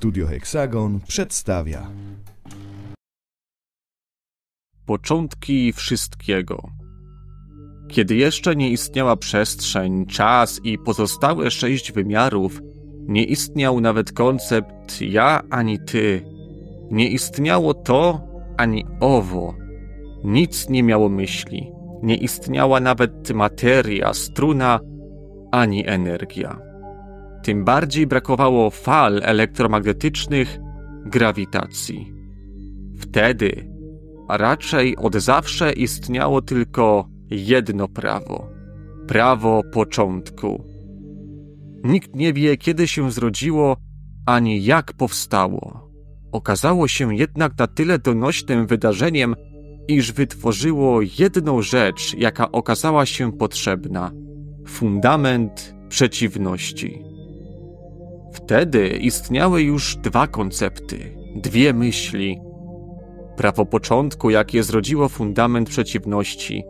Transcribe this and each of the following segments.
Studio Hexagon przedstawia Początki wszystkiego. Kiedy jeszcze nie istniała przestrzeń, czas i pozostałe sześć wymiarów, nie istniał nawet koncept ja ani ty. Nie istniało to ani owo. Nic nie miało myśli. Nie istniała nawet materia, struna ani energia. Tym bardziej brakowało fal elektromagnetycznych, grawitacji. Wtedy, a raczej od zawsze istniało tylko jedno prawo prawo początku. Nikt nie wie, kiedy się zrodziło, ani jak powstało. Okazało się jednak na tyle donośnym wydarzeniem, iż wytworzyło jedną rzecz, jaka okazała się potrzebna fundament przeciwności. Wtedy istniały już dwa koncepty, dwie myśli. Prawo początku, jakie zrodziło fundament przeciwności,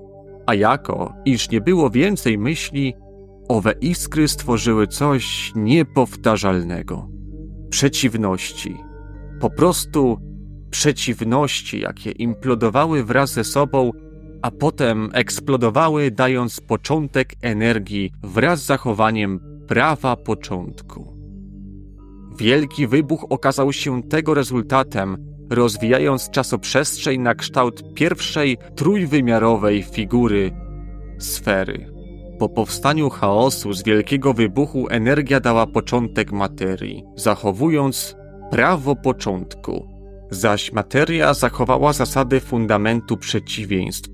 a jako, iż nie było więcej myśli, owe iskry stworzyły coś niepowtarzalnego. Przeciwności. Po prostu przeciwności, jakie implodowały wraz ze sobą, a potem eksplodowały, dając początek energii wraz z zachowaniem prawa początku. Wielki wybuch okazał się tego rezultatem, rozwijając czasoprzestrzeń na kształt pierwszej trójwymiarowej figury sfery. Po powstaniu chaosu z wielkiego wybuchu energia dała początek materii, zachowując prawo początku, zaś materia zachowała zasady fundamentu przeciwieństw,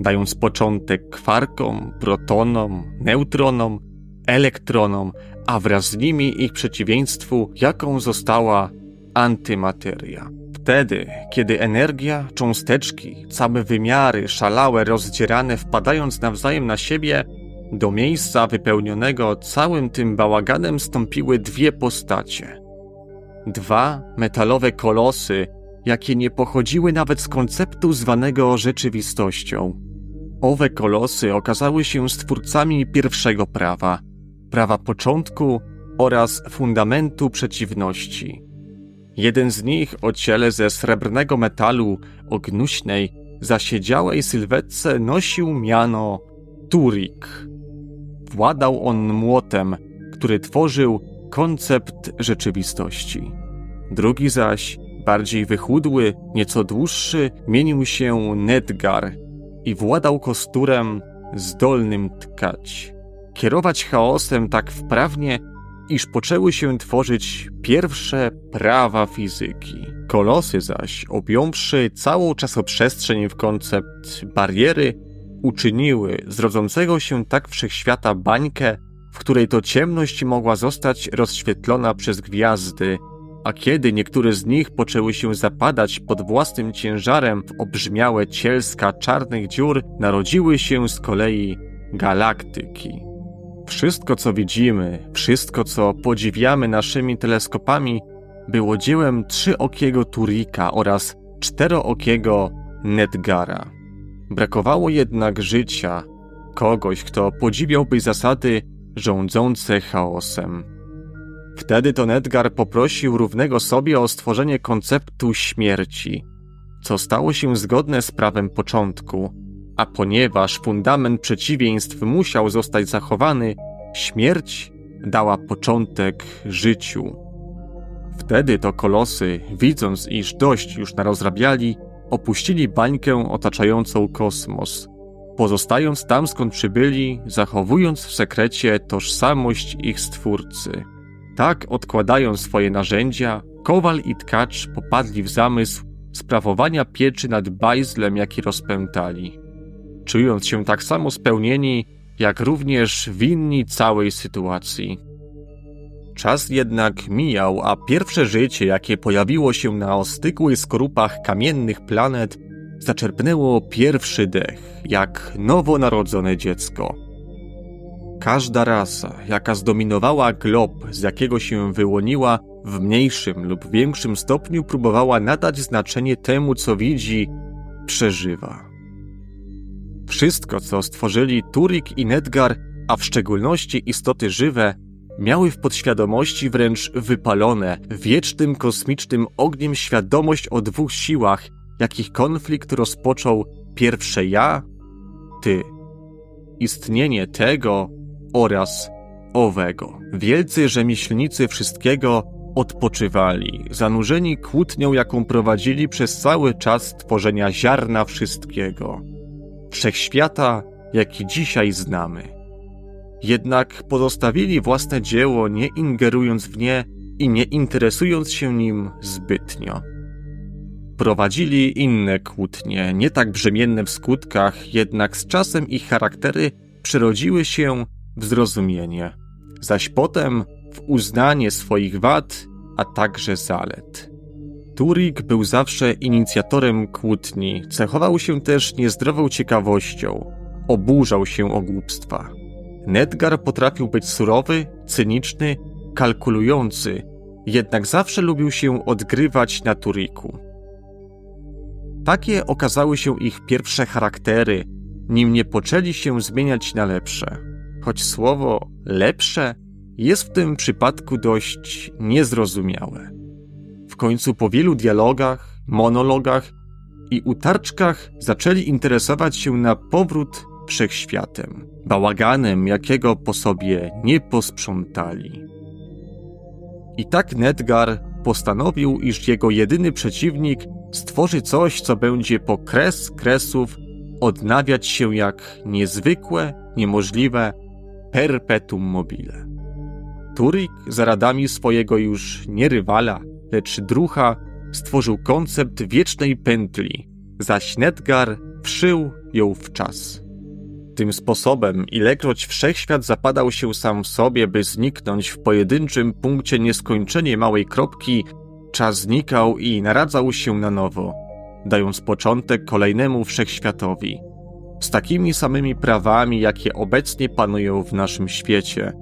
dając początek kwarkom, protonom, neutronom, elektronom, a wraz z nimi ich przeciwieństwu, jaką została antymateria. Wtedy, kiedy energia, cząsteczki, całe wymiary szalałe, rozdzierane, wpadając nawzajem na siebie, do miejsca wypełnionego całym tym bałaganem stąpiły dwie postacie. Dwa metalowe kolosy, jakie nie pochodziły nawet z konceptu zwanego rzeczywistością. Owe kolosy okazały się stwórcami pierwszego prawa, prawa początku oraz fundamentu przeciwności. Jeden z nich o ciele ze srebrnego metalu o gnuśnej, zasiedziałej sylwetce nosił miano Turik. Władał on młotem, który tworzył koncept rzeczywistości. Drugi zaś, bardziej wychudły, nieco dłuższy, mienił się Nedgar i władał kosturem zdolnym tkać. Kierować chaosem tak wprawnie, iż poczęły się tworzyć pierwsze prawa fizyki. Kolosy zaś, objąwszy całą czasoprzestrzeń w koncept bariery, uczyniły z rodzącego się tak wszechświata bańkę, w której to ciemność mogła zostać rozświetlona przez gwiazdy, a kiedy niektóre z nich poczęły się zapadać pod własnym ciężarem w obrzmiałe cielska czarnych dziur, narodziły się z kolei galaktyki. Wszystko, co widzimy, wszystko, co podziwiamy naszymi teleskopami, było dziełem trzyokiego Turika oraz czterookiego Nedgara. Brakowało jednak życia, kogoś, kto podziwiałby zasady rządzące chaosem. Wtedy to Nedgar poprosił równego sobie o stworzenie konceptu śmierci, co stało się zgodne z prawem początku, a ponieważ fundament przeciwieństw musiał zostać zachowany, śmierć dała początek życiu. Wtedy to kolosy, widząc iż dość już narozrabiali, opuścili bańkę otaczającą kosmos, pozostając tam skąd przybyli, zachowując w sekrecie tożsamość ich stwórcy. Tak odkładając swoje narzędzia, kowal i tkacz popadli w zamysł sprawowania pieczy nad bajzlem, jaki rozpętali. Czując się tak samo spełnieni, jak również winni całej sytuacji. Czas jednak mijał, a pierwsze życie, jakie pojawiło się na ostygłych skorupach kamiennych planet, zaczerpnęło pierwszy dech, jak nowonarodzone dziecko. Każda rasa, jaka zdominowała glob, z jakiego się wyłoniła, w mniejszym lub większym stopniu próbowała nadać znaczenie temu, co widzi, przeżywa. Wszystko, co stworzyli Turik i Nedgar, a w szczególności istoty żywe, miały w podświadomości wręcz wypalone wiecznym kosmicznym ogniem świadomość o dwóch siłach, jakich konflikt rozpoczął pierwsze ja, ty. Istnienie tego oraz owego. Wielcy rzemieślnicy wszystkiego odpoczywali, zanurzeni kłótnią, jaką prowadzili przez cały czas tworzenia ziarna wszystkiego. Wszechświata, jaki dzisiaj znamy. Jednak pozostawili własne dzieło, nie ingerując w nie i nie interesując się nim zbytnio. Prowadzili inne kłótnie, nie tak brzemienne w skutkach, jednak z czasem ich charaktery przerodziły się w zrozumienie, zaś potem w uznanie swoich wad, a także zalet. Turik był zawsze inicjatorem kłótni, cechował się też niezdrową ciekawością, oburzał się o głupstwa. Nedgar potrafił być surowy, cyniczny, kalkulujący, jednak zawsze lubił się odgrywać na Turiku. Takie okazały się ich pierwsze charaktery, nim nie poczęli się zmieniać na lepsze. Choć słowo lepsze jest w tym przypadku dość niezrozumiałe. W końcu po wielu dialogach, monologach i utarczkach zaczęli interesować się na powrót wszechświatem, bałaganem, jakiego po sobie nie posprzątali. I tak Nedgar postanowił, iż jego jedyny przeciwnik stworzy coś, co będzie po kres kresów odnawiać się jak niezwykłe, niemożliwe perpetuum mobile. Turik za radami swojego już nie rywala, lecz drucha stworzył koncept wiecznej pętli, zaś Nedgar wszył ją w czas. Tym sposobem, ilekroć wszechświat zapadał się sam w sobie, by zniknąć w pojedynczym punkcie nieskończenie małej kropki, czas znikał i naradzał się na nowo, dając początek kolejnemu wszechświatowi. Z takimi samymi prawami, jakie obecnie panują w naszym świecie,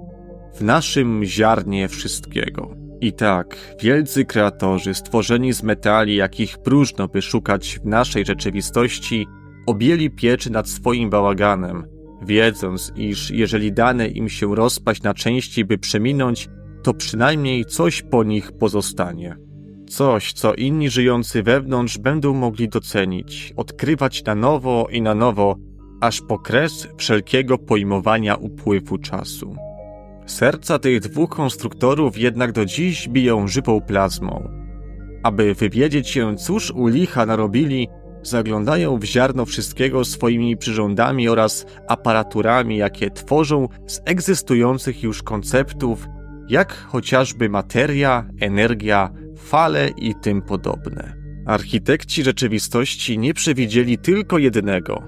w naszym ziarnie wszystkiego. I tak, wielcy kreatorzy stworzeni z metali, jakich próżno by szukać w naszej rzeczywistości, objęli pieczy nad swoim bałaganem, wiedząc, iż jeżeli dane im się rozpaść na części, by przeminąć, to przynajmniej coś po nich pozostanie. Coś, co inni żyjący wewnątrz będą mogli docenić, odkrywać na nowo i na nowo, aż po kres wszelkiego pojmowania upływu czasu. Serca tych dwóch konstruktorów jednak do dziś biją żywą plazmą. Aby wywiedzieć się, cóż u licha narobili, zaglądają w ziarno wszystkiego swoimi przyrządami oraz aparaturami, jakie tworzą z egzystujących już konceptów, jak chociażby materia, energia, fale i tym podobne. Architekci rzeczywistości nie przewidzieli tylko jednego.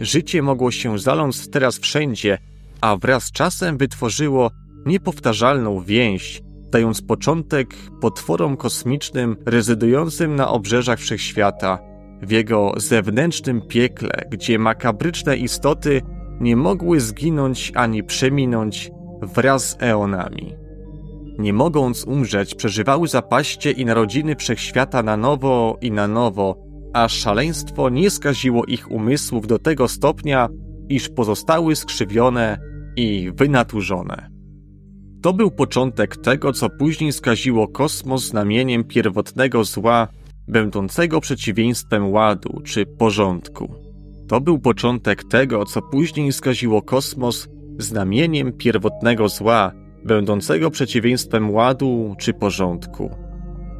Życie mogło się zaląc teraz wszędzie, a wraz z czasem wytworzyło niepowtarzalną więź, dając początek potworom kosmicznym rezydującym na obrzeżach wszechświata, w jego zewnętrznym piekle, gdzie makabryczne istoty nie mogły zginąć ani przeminąć wraz z eonami. Nie mogąc umrzeć, przeżywały zapaście i narodziny wszechświata na nowo i na nowo, a szaleństwo nie skaziło ich umysłów do tego stopnia, iż pozostały skrzywione i wynaturzone. To był początek tego, co później skaziło kosmos znamieniem pierwotnego zła, będącego przeciwieństwem ładu czy porządku. To był początek tego, co później skaziło kosmos znamieniem pierwotnego zła, będącego przeciwieństwem ładu czy porządku.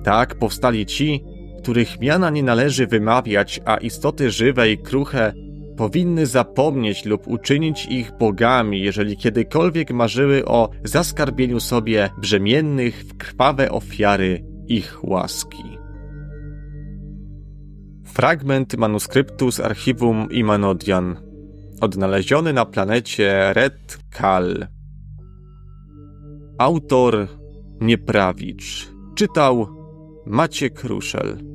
Tak powstali ci, których miana nie należy wymawiać, a istoty żywe i kruche powinny zapomnieć lub uczynić ich bogami, jeżeli kiedykolwiek marzyły o zaskarbieniu sobie brzemiennych w krwawe ofiary ich łaski. Fragment manuskryptu z archiwum Imanodian, odnaleziony na planecie Red Kal. Autor Nieprawicz. Czytał Maciek Ruszel.